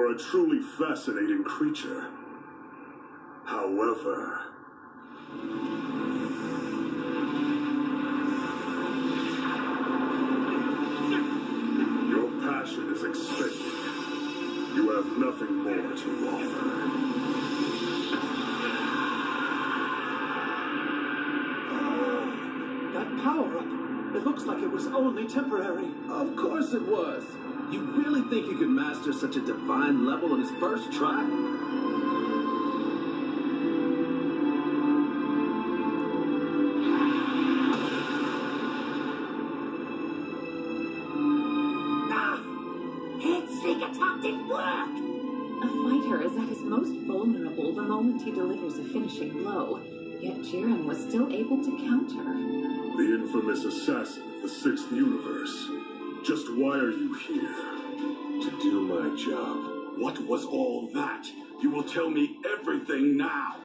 are a truly fascinating creature. However, your passion is expended. You have nothing more to offer. That power up. It looks like it was only temporary. Of course it was. You really think you could master such a divine level on his first try? Ah! Its attack didn't work! A fighter is at his most vulnerable the moment he delivers a finishing blow, yet Jiren was still able to counter. The infamous assassin of the Sixth Universe. Just why are you here? To do my job. What was all that? You will tell me everything now.